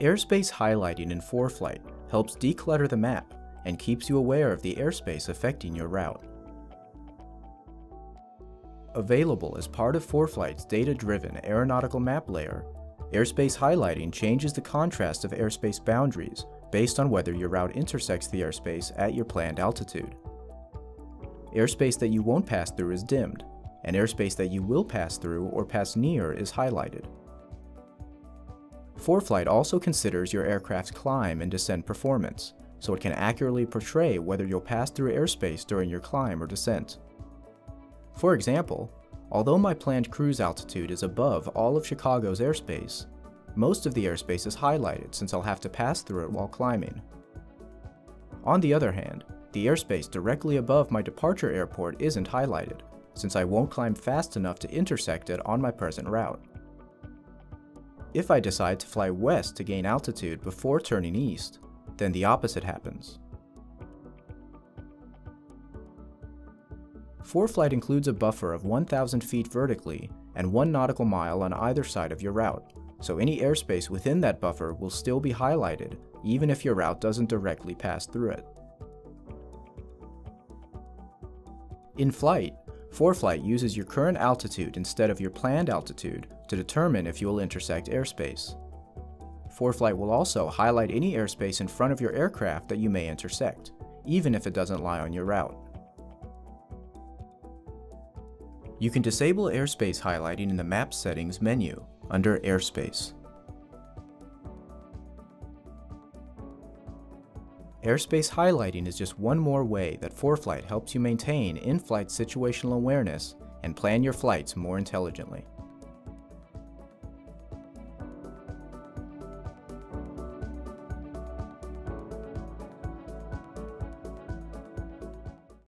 Airspace highlighting in ForeFlight helps declutter the map and keeps you aware of the airspace affecting your route. Available as part of ForeFlight's data-driven aeronautical map layer, airspace highlighting changes the contrast of airspace boundaries based on whether your route intersects the airspace at your planned altitude. Airspace that you won't pass through is dimmed, and airspace that you will pass through or pass near is highlighted. ForeFlight also considers your aircraft's climb and descent performance, so it can accurately portray whether you'll pass through airspace during your climb or descent. For example, although my planned cruise altitude is above all of Chicago's airspace, most of the airspace is highlighted since I'll have to pass through it while climbing. On the other hand, the airspace directly above my departure airport isn't highlighted, since I won't climb fast enough to intersect it on my present route. If I decide to fly west to gain altitude before turning east, then the opposite happens. ForeFlight includes a buffer of 1,000 feet vertically and 1 nautical mile on either side of your route, so any airspace within that buffer will still be highlighted even if your route doesn't directly pass through it. In flight, ForeFlight uses your current altitude instead of your planned altitude to determine if you will intersect airspace. ForeFlight will also highlight any airspace in front of your aircraft that you may intersect, even if it doesn't lie on your route. You can disable airspace highlighting in the Map Settings menu under Airspace. Airspace highlighting is just one more way that ForeFlight helps you maintain in-flight situational awareness and plan your flights more intelligently.